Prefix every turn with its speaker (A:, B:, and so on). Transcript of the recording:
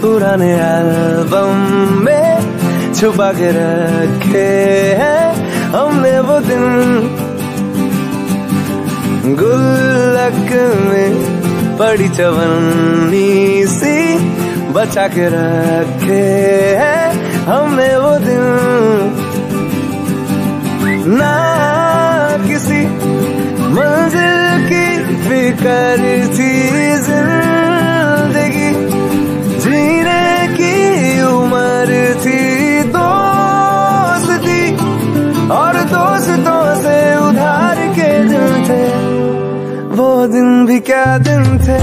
A: पुराने एल्बम में छुपा के रखे हैं हमने वो दिन। गुल्लक में बड़ी चवन्नी सी बचा के रखे हैं हमने वो दिन। ना किसी मंजिल की फ़िक्र थी वो दिन भी क्या दिन थे